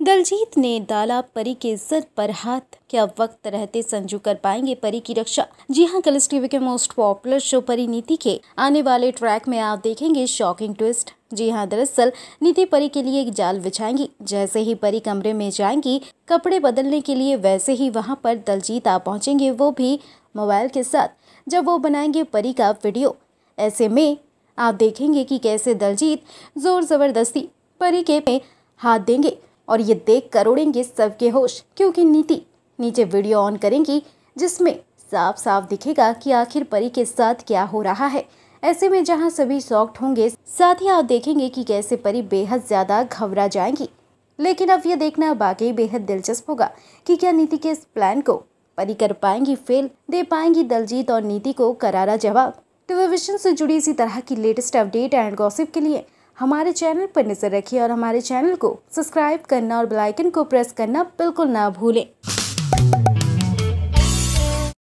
दलजीत ने डाला परी के इज़्ज़त पर हाथ। क्या वक्त रहते संजू कर पाएँगे परी की रक्षा? जी हाँ कलर्स टीवी के most popular show Parineeti के आने वाले ट्रैक में आप देखेंगे शॉकिंग ट्विस्ट। जी हाँ दरअसल नीति परी के लिए एक जाल बिछाएँगी। जैसे ही परी कमरे में जाएँगी, कपड़े बदलने के लिए वैसे ही वहाँ पर दलजीत आ पहुँचेंगे, वो भी मोबाइल के साथ, जब वो बनाएँगे परी का वीडियो। ऐसे में आप देखेंगे कि कैसे दलजीत ज़ोर ज़बरदस्ती परी के पे हाथ देंगे। और ये देख कर उड़ेंगे सबके होश क्योंकि नीति नीचे वीडियो ऑन करेंगी, जिसमें साफ़ साफ़ दिखेगा कि आखिर परी के साथ क्या हो रहा है। ऐसे में जहाँ सभी सॉफ्ट होंगे, साथ ही आप देखेंगे कि कैसे परी बेहद ज़्यादा घबरा जाएँगी। लेकिन अब ये देखना बाकी बेहद दिलचस्प होगा कि क्या नीति के इस प्लान को परी कर पाएँगी फेल दे पाएँगी दलजीत और नीति को करारा जवाब। टेलीविज़न से जुड़ी इसी तरह की लेटेस्ट अपडेट एंड गॉसिप के लिए हमारे चैनल पर नज़र रखिए और हमारे चैनल को सब्सक्राइब करना और बेल आइकन को प्रेस करना बिल्कुल ना भूलें।